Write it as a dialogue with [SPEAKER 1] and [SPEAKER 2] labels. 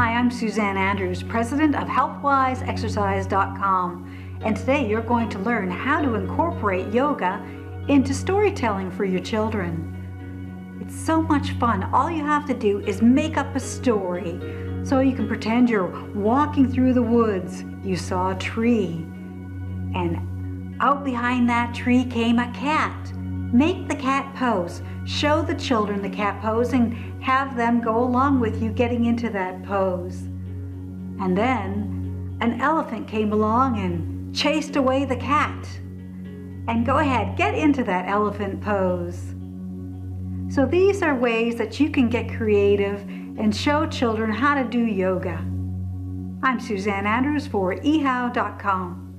[SPEAKER 1] Hi, I'm Suzanne Andrews, president of HealthWiseExercise.com, and today you're going to learn how to incorporate yoga into storytelling for your children. It's so much fun. All you have to do is make up a story. So you can pretend you're walking through the woods. You saw a tree, and out behind that tree came a cat. Make the cat pose. Show the children the cat pose and have them go along with you getting into that pose. And then an elephant came along and chased away the cat. And go ahead, get into that elephant pose. So these are ways that you can get creative and show children how to do yoga. I'm Suzanne Andrews for ehow.com.